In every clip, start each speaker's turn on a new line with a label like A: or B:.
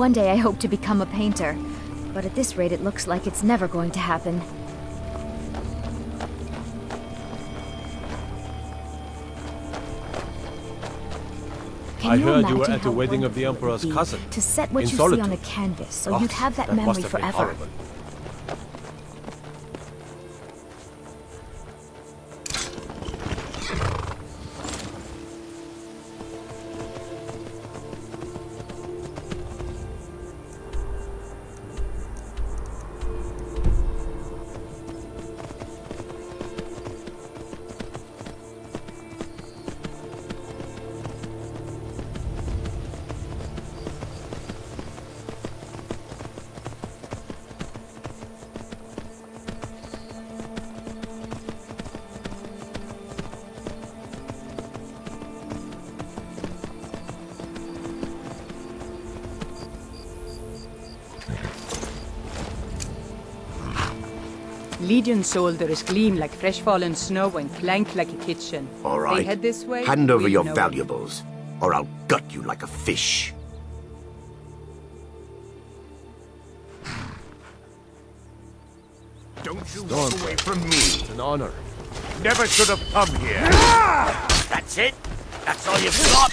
A: One day I hope to become a painter, but at this rate it looks like it's never going to happen. Can
B: I
A: you
B: heard you were at the wedding of the Emperor's cousin,
A: To set what
B: in
A: you see on a canvas, so
B: Oh,
A: you'd have that,
B: that
A: memory forever.
B: horrible.
C: Legion soldiers gleam like fresh fallen snow and clank like a kitchen.
D: All
C: They head this way.
D: Hand over your
C: know it.
D: valuables, or I'll gut you like a fish.
E: Don't you walk away from me.
B: It's an honor.
E: Never should have come here.
D: That's it? That's all you've got?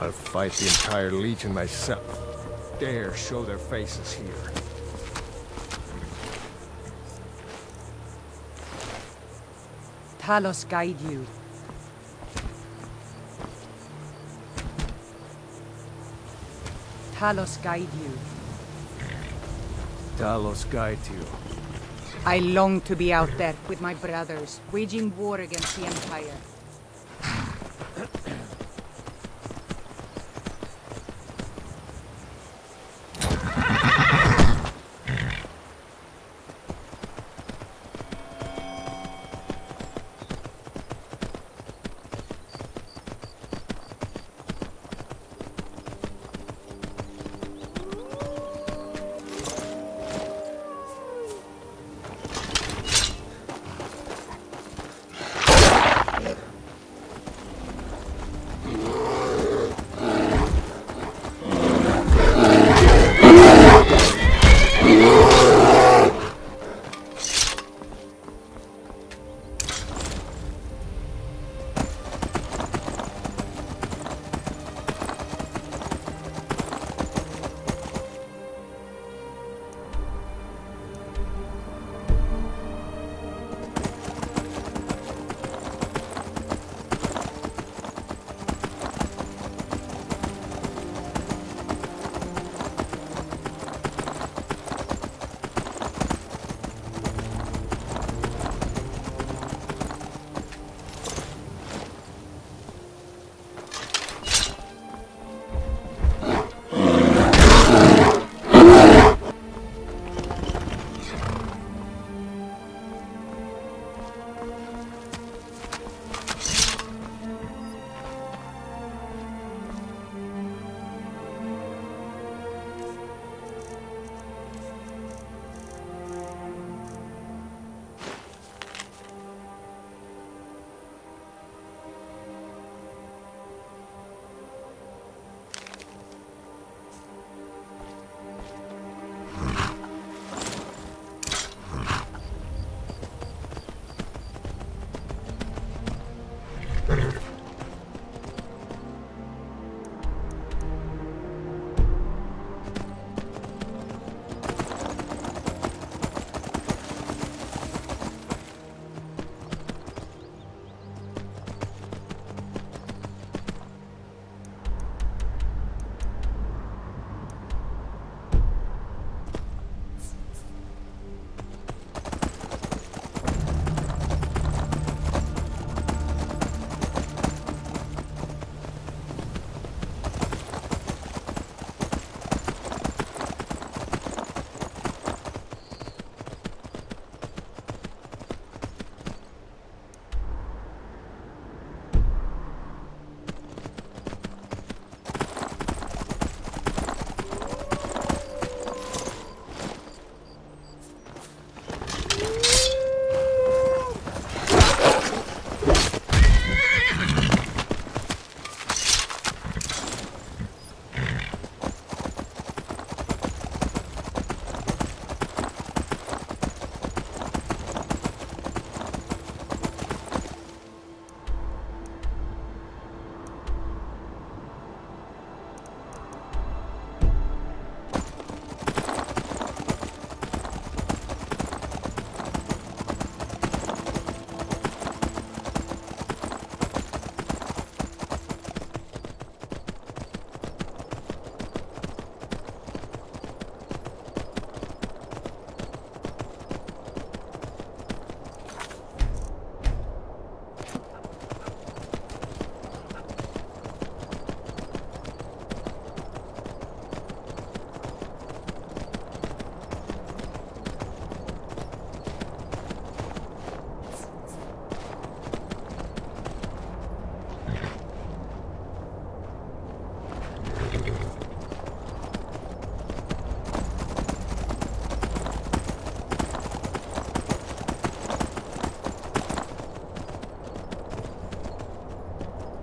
F: I'll fight the entire Legion myself. Dare show their faces here.
C: Talos guide you. Talos guide you.
F: Talos guide you.
C: I long to be out there with my brothers, waging war against the Empire.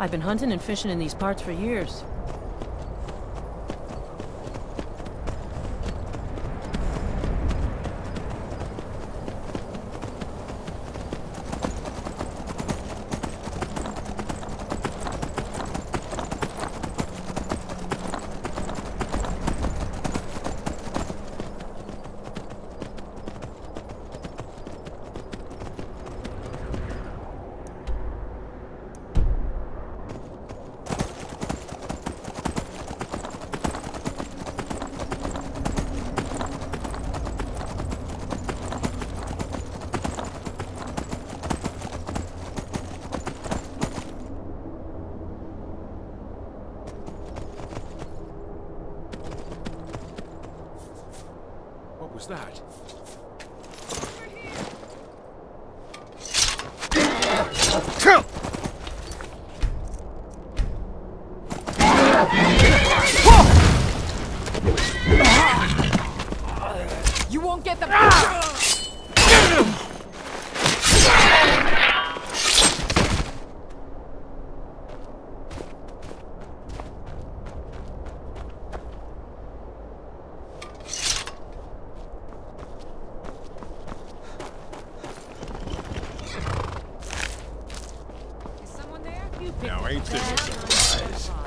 B: I've been hunting and fishing in these parts for years.
F: What that?
C: You won't get the. Is someone there? You picked
F: Now,
C: a
F: ain't this a surprise?